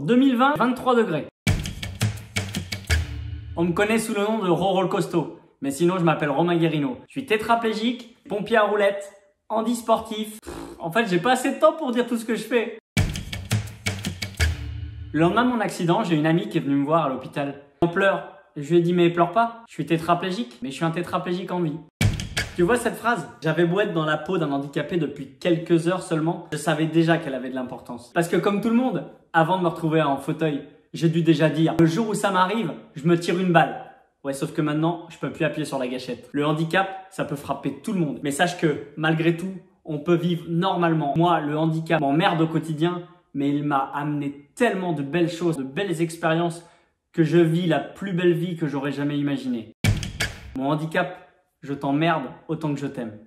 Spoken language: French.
2020, 23 degrés. On me connaît sous le nom de Roro Costo, mais sinon je m'appelle Romain Guérino. Je suis tétraplégique, pompier à roulettes, handisportif. En fait, j'ai pas assez de temps pour dire tout ce que je fais. Le lendemain de mon accident, j'ai une amie qui est venue me voir à l'hôpital. On pleure. Je lui ai dit mais pleure pas, je suis tétraplégique, mais je suis un tétraplégique en vie. Tu vois cette phrase? J'avais beau être dans la peau d'un handicapé depuis quelques heures seulement, je savais déjà qu'elle avait de l'importance. Parce que comme tout le monde, avant de me retrouver en fauteuil, j'ai dû déjà dire, le jour où ça m'arrive, je me tire une balle. Ouais, sauf que maintenant, je peux plus appuyer sur la gâchette. Le handicap, ça peut frapper tout le monde. Mais sache que, malgré tout, on peut vivre normalement. Moi, le handicap m'emmerde au quotidien, mais il m'a amené tellement de belles choses, de belles expériences, que je vis la plus belle vie que j'aurais jamais imaginée. Mon handicap, je t'emmerde autant que je t'aime.